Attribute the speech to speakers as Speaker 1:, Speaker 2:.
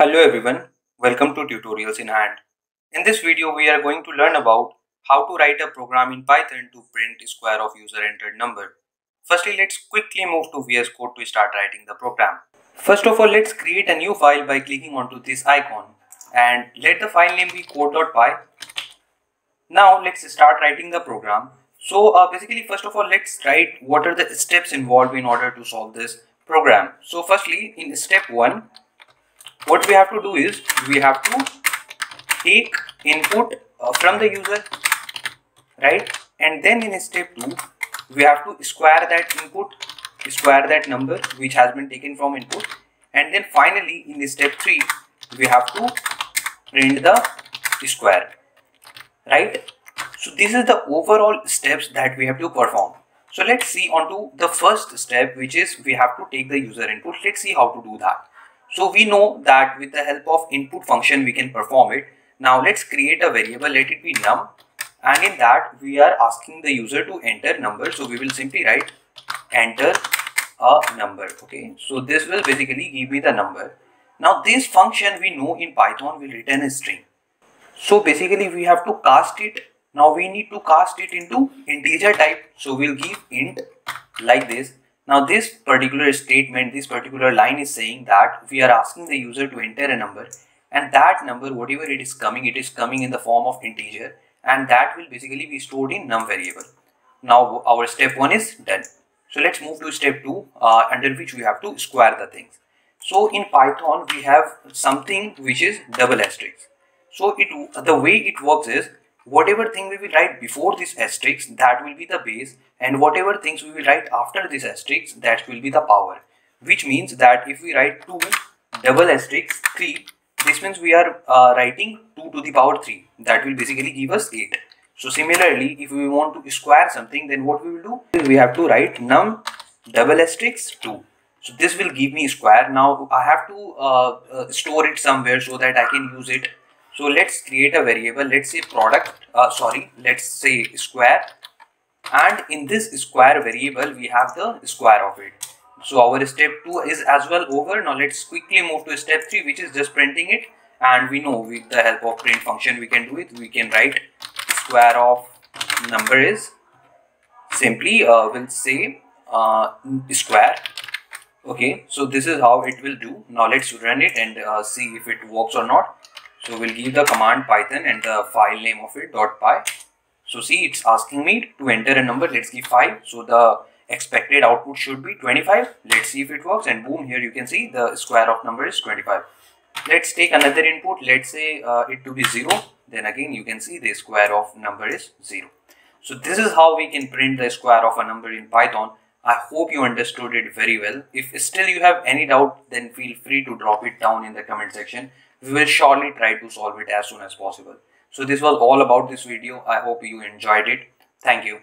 Speaker 1: Hello everyone, welcome to Tutorials in Hand. In this video we are going to learn about how to write a program in Python to print square of user entered number. Firstly let's quickly move to VS Code to start writing the program. First of all let's create a new file by clicking onto this icon and let the file name be code.py. Now let's start writing the program. So uh, basically first of all let's write what are the steps involved in order to solve this program. So firstly in step 1 what we have to do is we have to take input uh, from the user right? And then in step 2 we have to square that input square that number which has been taken from input. And then finally in step 3 we have to print the square right? So this is the overall steps that we have to perform. So let's see onto the first step which is we have to take the user input. Let's see how to do that so we know that with the help of input function we can perform it. Now let's create a variable, let it be num and in that we are asking the user to enter number. So we will simply write enter a number. Okay, so this will basically give me the number. Now this function we know in Python will return a string. So basically we have to cast it. Now we need to cast it into integer type. So we'll give int like this now this particular statement, this particular line is saying that we are asking the user to enter a number and that number whatever it is coming, it is coming in the form of integer and that will basically be stored in num variable. Now our step 1 is done. So let's move to step 2 uh, under which we have to square the things. So in Python we have something which is double asterisk. So it the way it works is whatever thing we will write before this asterisk that will be the base and whatever things we will write after this asterisk that will be the power. Which means that if we write 2 double asterisk 3 this means we are uh, writing 2 to the power 3 that will basically give us 8 so similarly if we want to square something then what we will do? We have to write num double asterisk 2 so this will give me square. Now i have to uh, uh, store it somewhere so that i can use it so let's create a variable. Let's say product, uh, sorry, let's say square. And in this square variable, we have the square of it. So our step 2 is as well over. Now let's quickly move to step 3, which is just printing it. And we know with the help of print function, we can do it. We can write square of number is simply uh, will say uh, square okay so this is how it will do now let's run it and uh, see if it works or not so we'll give the command python and the file name of it dot py. So see it's asking me to enter a number. Let's give 5. So the expected output should be 25. Let's see if it works and boom here you can see the square of number is 25. Let's take another input. Let's say uh, it to be 0. Then again you can see the square of number is 0. So this is how we can print the square of a number in Python. I hope you understood it very well. If still you have any doubt, then feel free to drop it down in the comment section. We will surely try to solve it as soon as possible. So this was all about this video. I hope you enjoyed it. Thank you.